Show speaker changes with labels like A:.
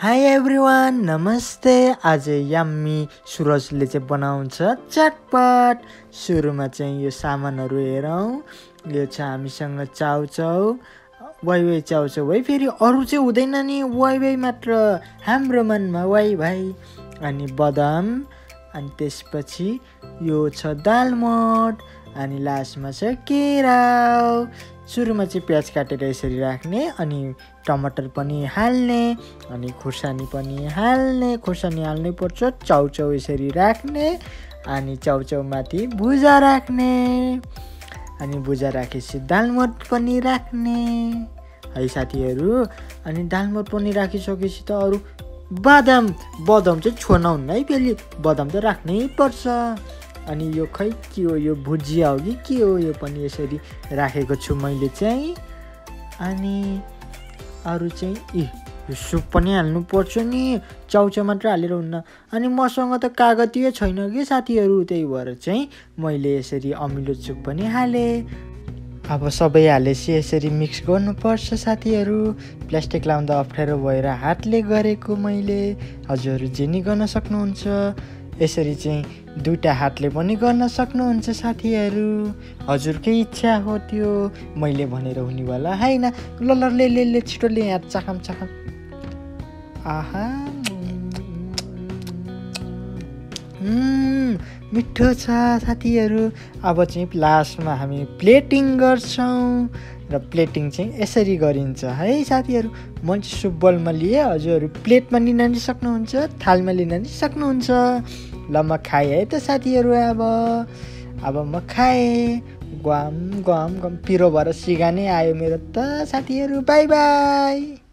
A: High every one नमस्ते। आज याम्मी सुरजले चाहिँ बनाउँछ चटपट। सुरुमा चाहिँ यो सामानहरू हेरौँ। यो छ हामीसँग चाउचाउ वाइ वाइ चाउचाउ है फेरि अरू चाहिँ हुँदैन नि। वाइ वाइ मात्र। हाम्रो मनमा वाइ भाइ अनि बदाम। अनि त्यसपछि यो छ दालमोट। अनि लास्टमा छ केराउ। सुरुमा चाहिँ प्याज काटेर यसरी राख्ने अनि टमाटर पनि हाल्ने अनि खुर्सानी पनि हाल्ने खुर्सानी हाल्नै पर्छ चाउचाउ यसरी राख्ने अनि चाउचाउमाथि भुजा राख्ने। अनि भुजा राखेपछि दालमोट पनि राख्ने। है साथीहरू अनि दालमोट पनि राखिसकेपछि त अरू बदाम बदाम चाहिँ छोड्न है फेरि बदाम त राख्नै पर्छ। अनि यो खै के हो यो भुजिया हो कि के हो यो पनि यसरी राखेको छु मैले चाहिँ। अनि अरू चाहिँ इ यो सुप पनि हाल्नु पर्छ नि। चाउचाउ मात्र हालेर हुन्न। अनि मसँग त कागतीय छैन कि साथीहरू त्यही भएर चाहिँ मैले यसरी अमिलो सुप पनि हालेँ। अब सबै हालेपछि यसरी मिक्स गर्नुपर्छ साथीहरू। प्लास्टिक लाउँदा अप्ठ्यारो भएर हातले गरेको मैले। हजुरहरू जे नि गर्न सक्नुहुन्छ। यसरी चाहिँ दुइटा हातले पनि गर्न सक्नुहुन्छ साथीहरू। हजुरकै इच्छा हो त्यो? मैले भनेर हुनेवाला? होइन ल ल ले ले ले छिटो ले यहाँ चाखम चाखम। आहा। मिठो छ साथीहरू। अब चाहिँ लास्टमा हामी प्लेटिङ गर्छौँ र प्लेटिङ चाहिँ यसरी गरिन्छ। है साथीहरू म चाहिँ सुब्बलमा लिएँ। हजुरहरू प्लेटमा लिन नि सक्नुहुन्छ थालमा लिन नि सक्नुहुन्छ। ल म खाएँ है त साथीहरू अब। अब म खाएँ। ग्वाम ग्वाम ग्वाम पिरो भएर सिगा नै आयो मेरो त साथीहरू। Bye bye.